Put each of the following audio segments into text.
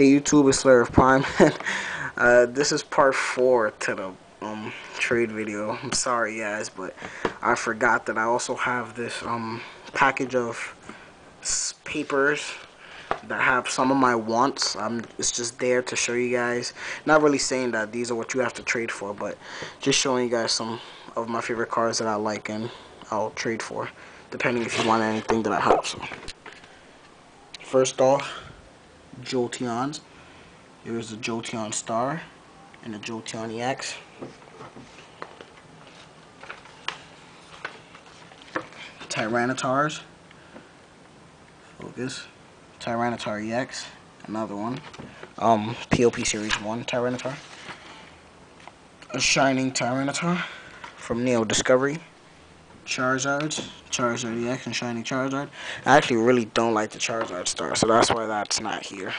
Hey YouTube, it's of Prime. uh, this is part four to the um, trade video. I'm sorry guys, but I forgot that I also have this um, package of papers that have some of my wants. Um, it's just there to show you guys. Not really saying that these are what you have to trade for, but just showing you guys some of my favorite cards that I like and I'll trade for, depending if you want anything that I have. So, first off, Jolteons. There's a Jolteon Star and a Jolteon EX. Tyranitars. Focus. Tyranitar EX. Another one. Um, POP Series 1 Tyranitar. A Shining Tyranitar from Neo Discovery. Charizard, Charizard EX, and Shiny Charizard. I actually really don't like the Charizard star, so that's why that's not here.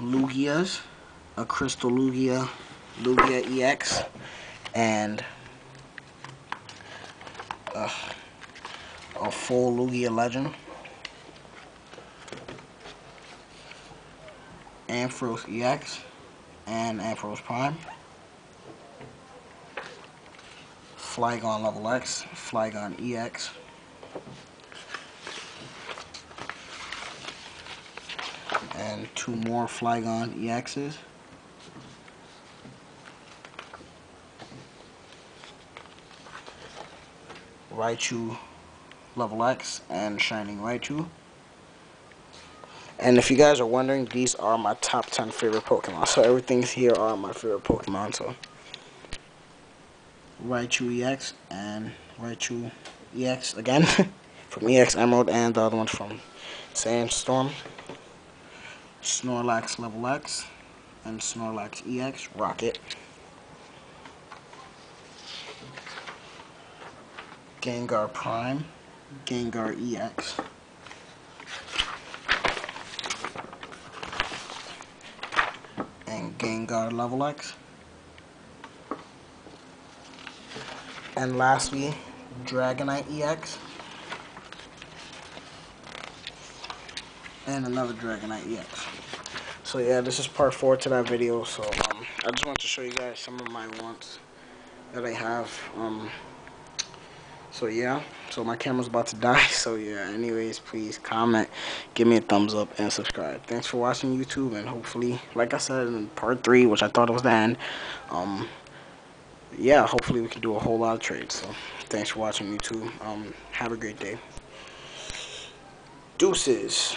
Lugias, a Crystal Lugia, Lugia EX, and uh, a full Lugia Legend. Ampharos EX and Ampharos Prime. Flygon Level X, Flygon EX. And two more Flygon EXs. Raichu Level X and Shining Raichu. And if you guys are wondering, these are my top 10 favorite Pokemon. So everything's here are my favorite Pokemon. So Raichu EX and Raichu EX again from EX Emerald and the other one from Sandstorm. Snorlax Level X and Snorlax EX Rocket. Gengar Prime, Gengar EX. And Gengar Level X. And lastly, Dragonite EX. And another Dragonite EX. So yeah, this is part 4 to that video. So um, I just want to show you guys some of my wants that I have. Um, so yeah, so my camera's about to die. So yeah, anyways, please comment, give me a thumbs up, and subscribe. Thanks for watching YouTube, and hopefully, like I said in part 3, which I thought was the end, um, yeah, hopefully we can do a whole lot of trades. So, thanks for watching YouTube. Um, have a great day. Deuces.